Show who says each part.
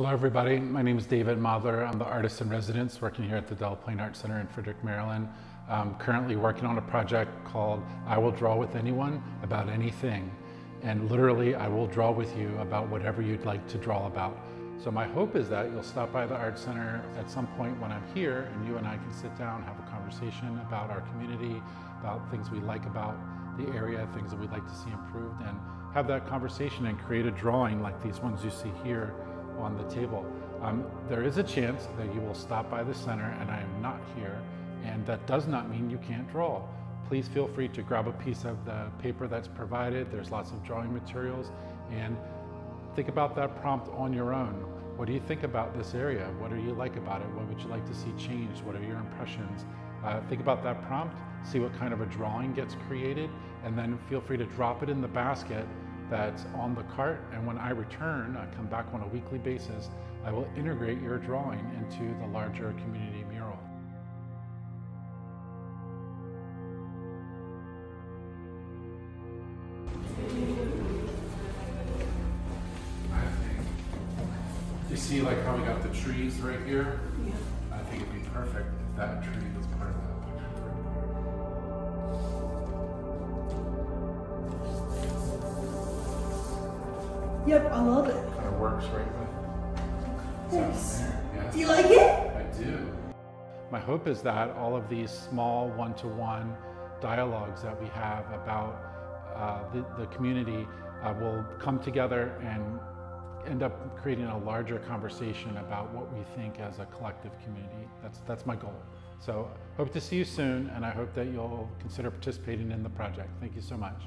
Speaker 1: Hello, everybody. My name is David Modler. I'm the artist in residence working here at the Delaplaine Art Center in Frederick, Maryland. I'm currently working on a project called I Will Draw with Anyone about anything. And literally, I will draw with you about whatever you'd like to draw about. So my hope is that you'll stop by the Art Center at some point when I'm here and you and I can sit down, have a conversation about our community, about things we like about the area, things that we'd like to see improved, and have that conversation and create a drawing like these ones you see here on the table. Um, there is a chance that you will stop by the center and I am not here, and that does not mean you can't draw. Please feel free to grab a piece of the paper that's provided. There's lots of drawing materials, and think about that prompt on your own. What do you think about this area? What do you like about it? What would you like to see changed? What are your impressions? Uh, think about that prompt, see what kind of a drawing gets created, and then feel free to drop it in the basket that's on the cart. And when I return, I come back on a weekly basis, I will integrate your drawing into the larger community mural. You see like how we got the trees right here? Yeah. I think it'd be perfect if that tree was part of that.
Speaker 2: Yep, I love it. it
Speaker 1: Kind of works right with.
Speaker 2: Yes. Do you like it?
Speaker 1: I do. My hope is that all of these small one-to-one dialogues that we have about uh, the, the, community uh, will come together and end up creating a larger conversation about what we think as a collective community. That's, that's my goal. So hope to see you soon, and I hope that you'll consider participating in the project. Thank you so much.